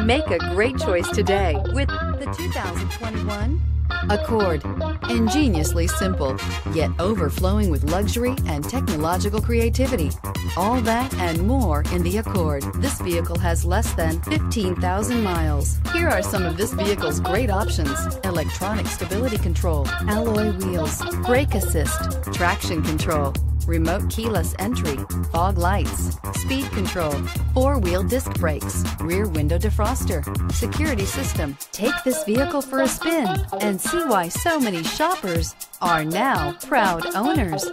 Make a great choice today with the 2021 Accord. Ingeniously simple, yet overflowing with luxury and technological creativity. All that and more in the Accord. This vehicle has less than 15,000 miles. Here are some of this vehicle's great options. Electronic stability control, alloy wheels, brake assist, traction control, remote keyless entry, fog lights, speed control, four-wheel disc brakes, rear window defroster, security system. Take this vehicle for a spin and see why so many shoppers are now proud owners.